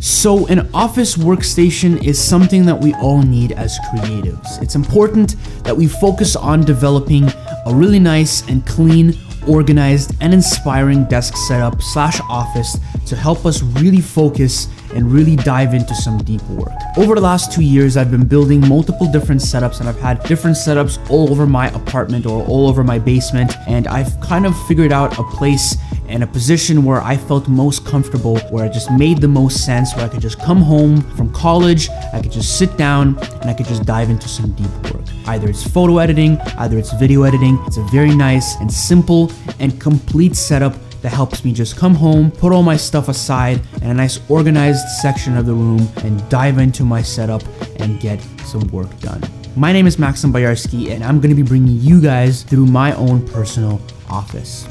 So an office workstation is something that we all need as creatives. It's important that we focus on developing a really nice and clean organized and inspiring desk setup slash office to help us really focus and really dive into some deep work. Over the last two years, I've been building multiple different setups and I've had different setups all over my apartment or all over my basement. And I've kind of figured out a place and a position where I felt most comfortable, where it just made the most sense, where I could just come home from college, I could just sit down and I could just dive into some deep work. Either it's photo editing, either it's video editing. It's a very nice and simple and complete setup that helps me just come home, put all my stuff aside in a nice organized section of the room and dive into my setup and get some work done. My name is Maxim Bayarsky and I'm going to be bringing you guys through my own personal office.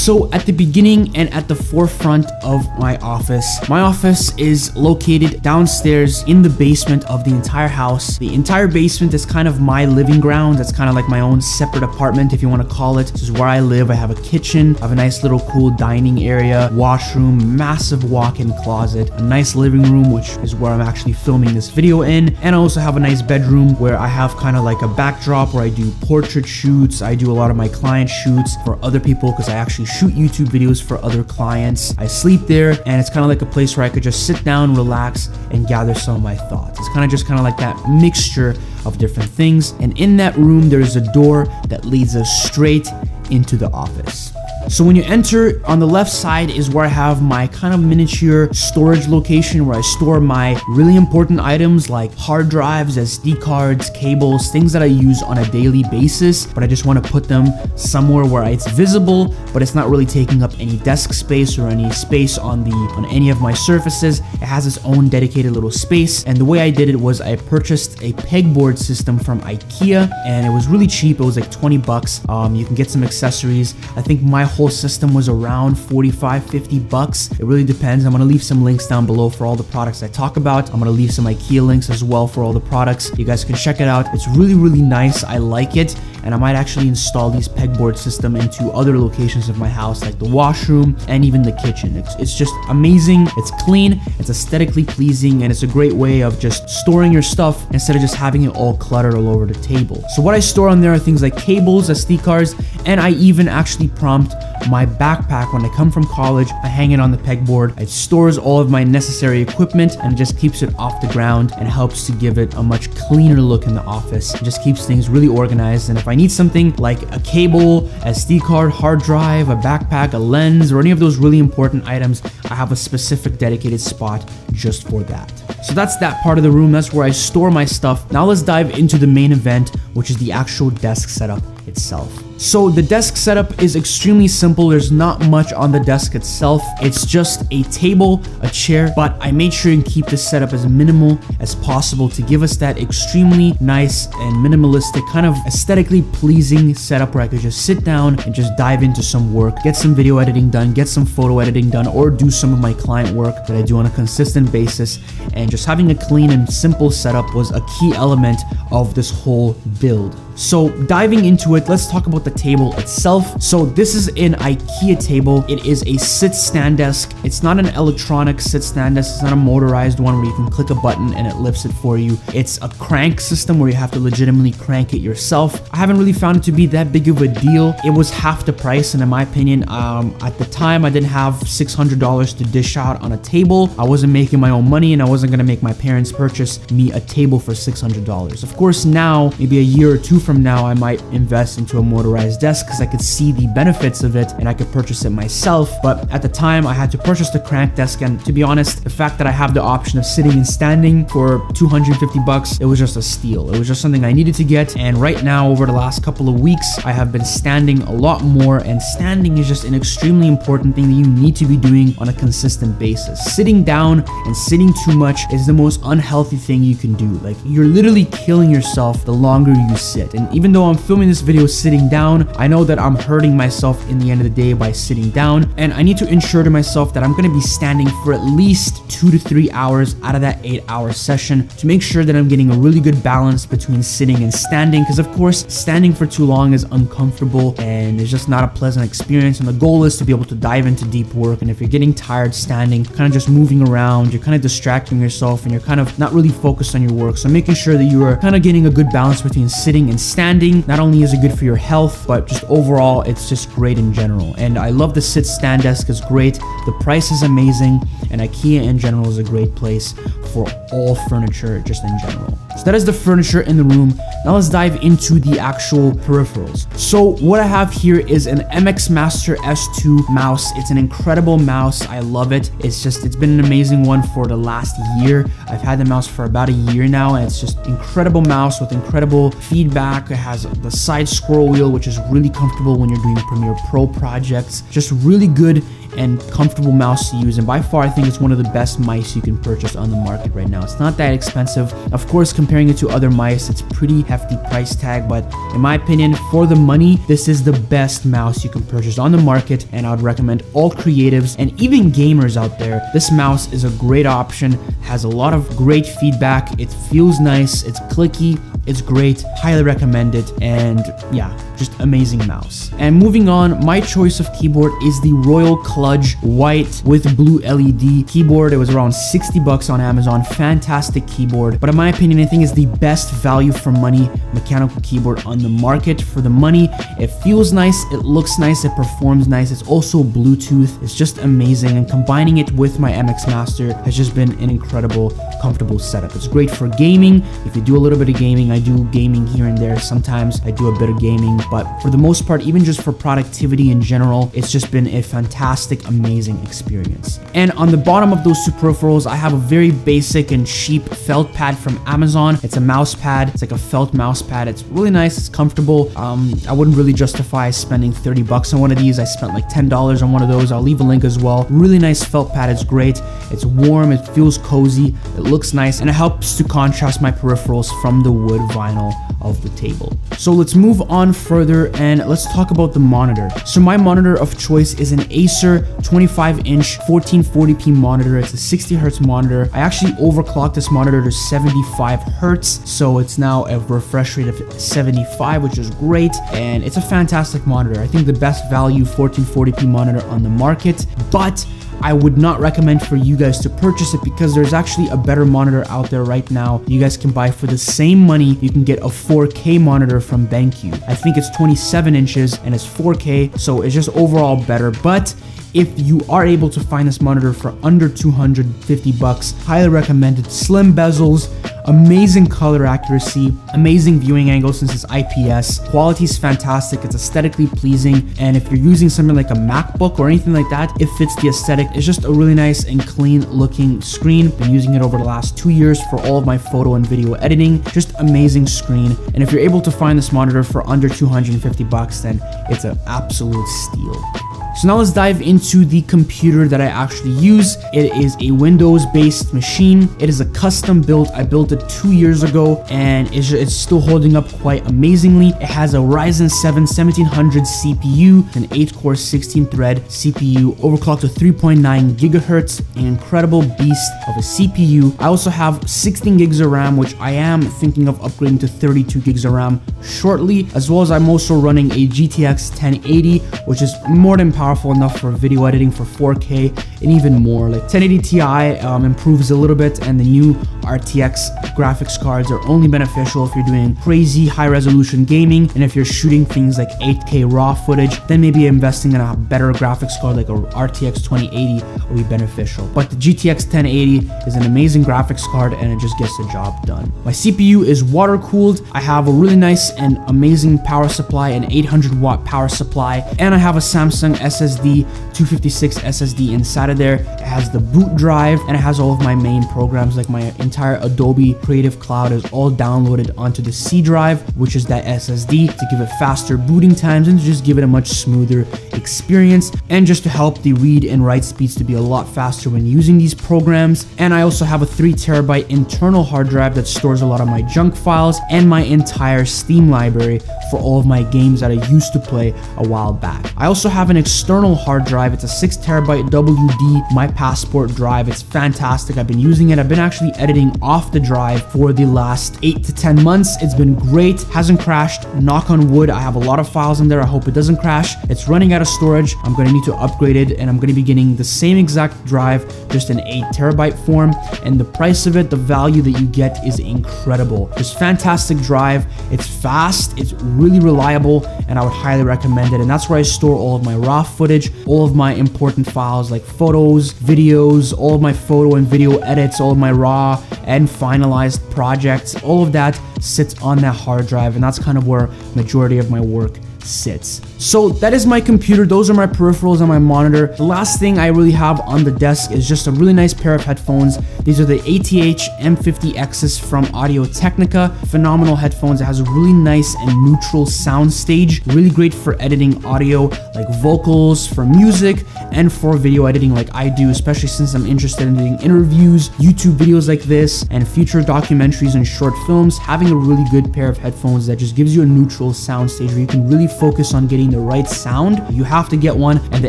So at the beginning and at the forefront of my office, my office is located downstairs in the basement of the entire house. The entire basement is kind of my living ground. It's kind of like my own separate apartment, if you want to call it. This is where I live. I have a kitchen, I have a nice little cool dining area, washroom, massive walk-in closet, a nice living room, which is where I'm actually filming this video in. And I also have a nice bedroom where I have kind of like a backdrop where I do portrait shoots. I do a lot of my client shoots for other people because I actually shoot YouTube videos for other clients. I sleep there and it's kind of like a place where I could just sit down, relax, and gather some of my thoughts. It's kind of just kind of like that mixture of different things. And in that room, there's a door that leads us straight into the office. So when you enter, on the left side is where I have my kind of miniature storage location where I store my really important items like hard drives, SD cards, cables, things that I use on a daily basis, but I just want to put them somewhere where it's visible, but it's not really taking up any desk space or any space on the on any of my surfaces. It has its own dedicated little space, and the way I did it was I purchased a pegboard system from IKEA, and it was really cheap. It was like 20 bucks. Um, you can get some accessories. I think my whole system was around 45, 50 bucks. It really depends. I'm gonna leave some links down below for all the products I talk about. I'm gonna leave some IKEA links as well for all the products. You guys can check it out. It's really, really nice. I like it and I might actually install these pegboard system into other locations of my house like the washroom and even the kitchen. It's, it's just amazing, it's clean, it's aesthetically pleasing, and it's a great way of just storing your stuff instead of just having it all cluttered all over the table. So what I store on there are things like cables, SD cards, and I even actually prompt my backpack when I come from college. I hang it on the pegboard. It stores all of my necessary equipment and just keeps it off the ground and helps to give it a much cleaner look in the office. It just keeps things really organized. And if I need something like a cable, SD card, hard drive, a backpack, a lens, or any of those really important items, I have a specific dedicated spot just for that. So that's that part of the room. That's where I store my stuff. Now let's dive into the main event, which is the actual desk setup itself. So the desk setup is extremely simple. There's not much on the desk itself. It's just a table, a chair, but I made sure and keep the setup as minimal as possible to give us that extremely nice and minimalistic kind of aesthetically pleasing setup where I could just sit down and just dive into some work, get some video editing done, get some photo editing done, or do some of my client work that I do on a consistent basis. And just having a clean and simple setup was a key element of this whole build. So diving into it, let's talk about the table itself. So this is an IKEA table. It is a sit stand desk. It's not an electronic sit stand desk. It's not a motorized one where you can click a button and it lifts it for you. It's a crank system where you have to legitimately crank it yourself. I haven't really found it to be that big of a deal. It was half the price and in my opinion, um, at the time I didn't have $600 to dish out on a table. I wasn't making my own money and I wasn't gonna make my parents purchase me a table for $600. Of course now, maybe a year or two from from now, I might invest into a motorized desk because I could see the benefits of it and I could purchase it myself. But at the time, I had to purchase the crank desk. And to be honest, the fact that I have the option of sitting and standing for 250 bucks, it was just a steal. It was just something I needed to get. And right now, over the last couple of weeks, I have been standing a lot more. And standing is just an extremely important thing that you need to be doing on a consistent basis. Sitting down and sitting too much is the most unhealthy thing you can do. Like, you're literally killing yourself the longer you sit. It. And even though I'm filming this video sitting down, I know that I'm hurting myself in the end of the day by sitting down. And I need to ensure to myself that I'm gonna be standing for at least two to three hours out of that eight hour session to make sure that I'm getting a really good balance between sitting and standing. Because of course, standing for too long is uncomfortable and it's just not a pleasant experience. And the goal is to be able to dive into deep work. And if you're getting tired standing, kind of just moving around, you're kind of distracting yourself and you're kind of not really focused on your work. So making sure that you are kind of getting a good balance between sitting and standing. Not only is it good for your health, but just overall, it's just great in general. And I love the sit stand desk is great. The price is amazing and IKEA in general is a great place for all furniture just in general. So that is the furniture in the room. Now let's dive into the actual peripherals. So what I have here is an MX Master S2 mouse. It's an incredible mouse. I love it. It's just, it's been an amazing one for the last year. I've had the mouse for about a year now and it's just incredible mouse with incredible feedback. It has the side scroll wheel, which is really comfortable when you're doing Premiere Pro projects. Just really good and comfortable mouse to use and by far I think it's one of the best mice you can purchase on the market right now. It's not that expensive. Of course comparing it to other mice it's pretty hefty price tag but in my opinion for the money this is the best mouse you can purchase on the market and I would recommend all creatives and even gamers out there. This mouse is a great option, has a lot of great feedback, it feels nice, it's clicky, it's great, highly recommend it, and yeah, just amazing mouse. And moving on, my choice of keyboard is the Royal Kludge White with blue LED keyboard. It was around 60 bucks on Amazon, fantastic keyboard. But in my opinion, I think it's the best value for money mechanical keyboard on the market for the money. It feels nice, it looks nice, it performs nice. It's also Bluetooth. It's just amazing. And combining it with my MX Master has just been an incredible, comfortable setup. It's great for gaming. If you do a little bit of gaming, I do gaming here and there. Sometimes I do a bit of gaming, but for the most part, even just for productivity in general, it's just been a fantastic, amazing experience. And on the bottom of those two peripherals, I have a very basic and cheap felt pad from Amazon. It's a mouse pad. It's like a felt mouse pad. It's really nice. It's comfortable. Um, I wouldn't really justify spending 30 bucks on one of these. I spent like $10 on one of those. I'll leave a link as well. Really nice felt pad. It's great. It's warm. It feels cozy. It looks nice and it helps to contrast my peripherals from the wood vinyl of the table. So let's move on further and let's talk about the monitor. So my monitor of choice is an Acer 25 inch 1440p monitor. It's a 60 hertz monitor. I actually overclocked this monitor to 75 hertz. So it's now a refresh rate of 75, which is great. And it's a fantastic monitor. I think the best value 1440p monitor on the market, but I would not recommend for you guys to purchase it because there's actually a better monitor out there right now. You guys can buy for the same money. You can get a 4k monitor from BenQ. I think it's 27 inches and it's 4k so it's just overall better. But if you are able to find this monitor for under 250 bucks highly recommended. Slim bezels amazing color accuracy amazing viewing angle since it's ips quality is fantastic. It's aesthetically pleasing. And if you're using something like a macbook or anything like that it fits the aesthetic. It's just a really nice and clean looking screen. Been using it over the last two years for all of my photo and video editing. Just amazing screen. And if you're able to find this monitor for under 250 bucks then it's an absolute steal so now let's dive into the computer that I actually use. It is a Windows based machine. It is a custom built. I built it two years ago and it's, it's still holding up quite amazingly. It has a Ryzen 7 1700 CPU, an 8 core 16 thread CPU, overclocked to 3.9 gigahertz, an incredible beast of a CPU. I also have 16 gigs of RAM, which I am thinking of upgrading to 32 gigs of RAM shortly, as well as I'm also running a GTX 1080, which is more than powerful enough for video editing for 4K and even more. Like 1080 Ti um, improves a little bit and the new RTX graphics cards are only beneficial if you're doing crazy high resolution gaming and if you're shooting things like 8K raw footage, then maybe investing in a better graphics card like a RTX 2080 will be beneficial. But the GTX 1080 is an amazing graphics card and it just gets the job done. My CPU is water cooled. I have a really nice and amazing power supply, an 800 watt power supply, and I have a Samsung SSD, 256 SSD inside of there. It has the boot drive and it has all of my main programs like my entire Adobe Creative Cloud is all downloaded onto the C drive, which is that SSD to give it faster booting times and to just give it a much smoother experience and just to help the read and write speeds to be a lot faster when using these programs. And I also have a three terabyte internal hard drive that stores a lot of my junk files and my entire Steam library for all of my games that I used to play a while back. I also have an external hard drive. It's a six terabyte WD My Passport drive. It's fantastic. I've been using it. I've been actually editing off the drive for the last eight to 10 months. It's been great. Hasn't crashed. Knock on wood. I have a lot of files in there. I hope it doesn't crash. It's running out of storage. I'm going to need to upgrade it and I'm going to be getting the same exact drive, just in eight terabyte form. And the price of it, the value that you get is incredible. Just fantastic drive. It's fast. It's really reliable and I would highly recommend it. And that's where I store all of my raw footage, all of my important files like photos, videos, all of my photo and video edits, all of my raw and finalized projects, all of that sits on that hard drive and that's kind of where majority of my work sits. So that is my computer. Those are my peripherals and my monitor. The last thing I really have on the desk is just a really nice pair of headphones. These are the ATH M50Xs from Audio Technica. Phenomenal headphones. It has a really nice and neutral sound stage. Really great for editing audio like vocals, for music, and for video editing like I do, especially since I'm interested in doing interviews, YouTube videos like this, and future documentaries and short films. Having a really good pair of headphones that just gives you a neutral sound stage where you can really focus on getting the right sound, you have to get one. And the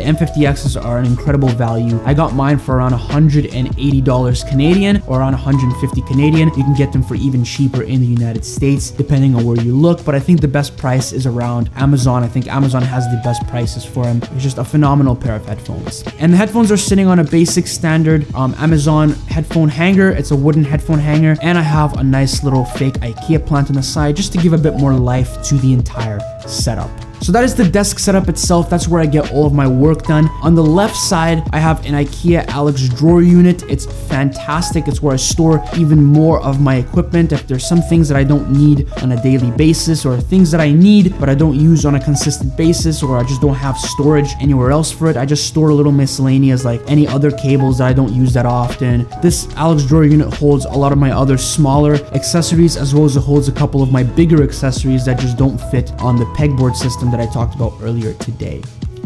M50Xs are an incredible value. I got mine for around $180 Canadian or around 150 Canadian. You can get them for even cheaper in the United States, depending on where you look. But I think the best price is around Amazon. I think Amazon has the best prices for them. It's just a phenomenal pair of headphones. And the headphones are sitting on a basic standard um, Amazon headphone hanger. It's a wooden headphone hanger. And I have a nice little fake IKEA plant on the side just to give a bit more life to the entire setup. So that is the desk setup itself. That's where I get all of my work done. On the left side, I have an IKEA Alex drawer unit. It's fantastic. It's where I store even more of my equipment. If there's some things that I don't need on a daily basis or things that I need but I don't use on a consistent basis or I just don't have storage anywhere else for it, I just store a little miscellaneous like any other cables that I don't use that often. This Alex drawer unit holds a lot of my other smaller accessories as well as it holds a couple of my bigger accessories that just don't fit on the pegboard system that I talked about earlier today.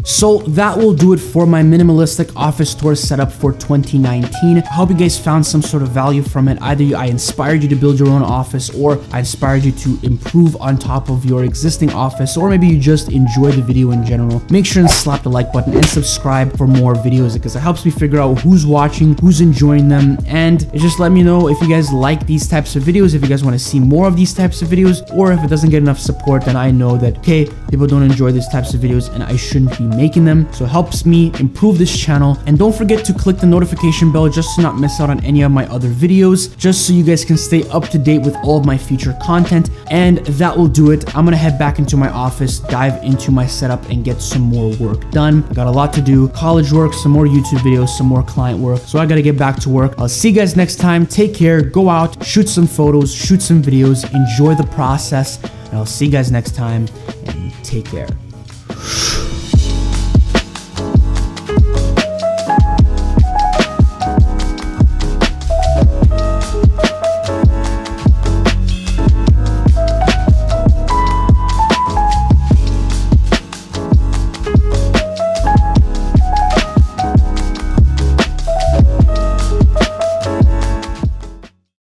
So that will do it for my minimalistic office tour setup for 2019. I hope you guys found some sort of value from it. Either I inspired you to build your own office or I inspired you to improve on top of your existing office or maybe you just enjoy the video in general. Make sure and slap the like button and subscribe for more videos because it helps me figure out who's watching, who's enjoying them and just let me know if you guys like these types of videos, if you guys want to see more of these types of videos or if it doesn't get enough support then I know that okay, people don't enjoy these types of videos and I shouldn't be making them. So it helps me improve this channel. And don't forget to click the notification bell just to not miss out on any of my other videos, just so you guys can stay up to date with all of my future content. And that will do it. I'm gonna head back into my office, dive into my setup and get some more work done. I got a lot to do, college work, some more YouTube videos, some more client work. So I gotta get back to work. I'll see you guys next time. Take care, go out, shoot some photos, shoot some videos, enjoy the process. And I'll see you guys next time and take care.